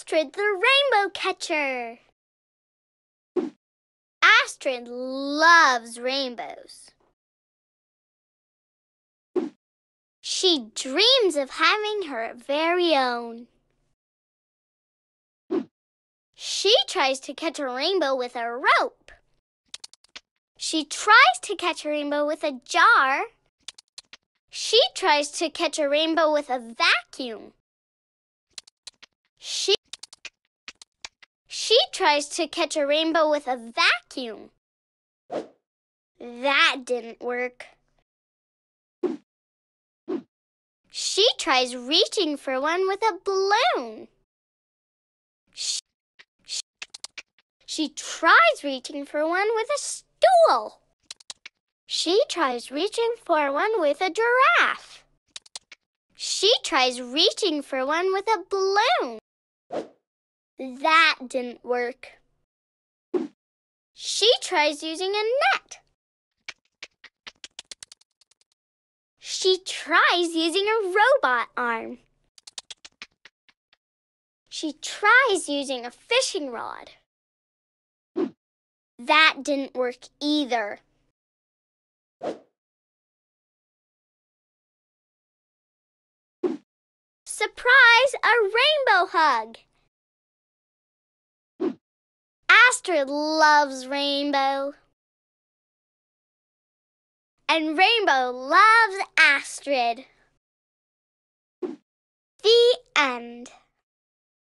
Astrid the rainbow catcher. Astrid loves rainbows. She dreams of having her very own. She tries to catch a rainbow with a rope. She tries to catch a rainbow with a jar. She tries to catch a rainbow with a vacuum. She she tries to catch a rainbow with a vacuum. That didn't work. She tries reaching for one with a balloon. She, she, she tries reaching for one with a stool. She tries reaching for one with a giraffe. She tries reaching for one with a balloon. That didn't work. She tries using a net. She tries using a robot arm. She tries using a fishing rod. That didn't work either. Surprise! A rainbow hug! Astrid loves Rainbow. And Rainbow loves Astrid. The end.